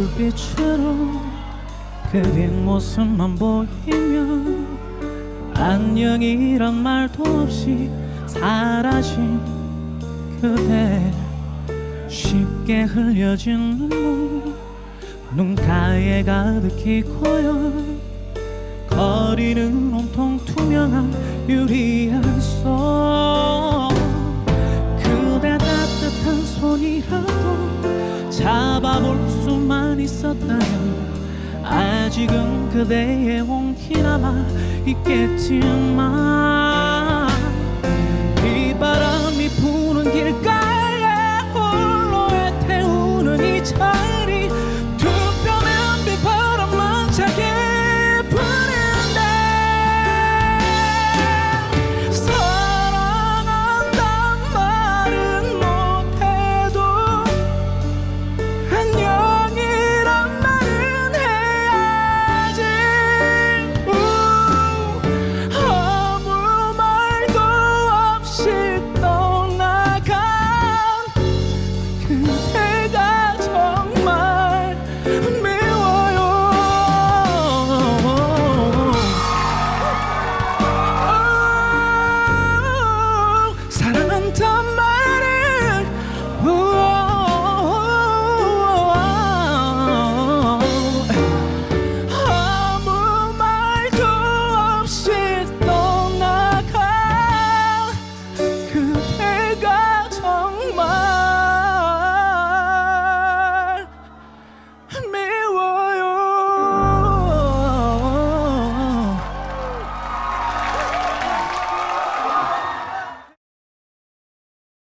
불빛으로 그 뒷모습만 보이면 안녕이란 말도 없이 사라진 그대. 쉽게 흘려진 눈물 눈가에 가득히 고여 거리는 온통 투명한 유리야 손이라도 잡아볼 수만 있었다면 아직은 그대의 온기남아 있겠지만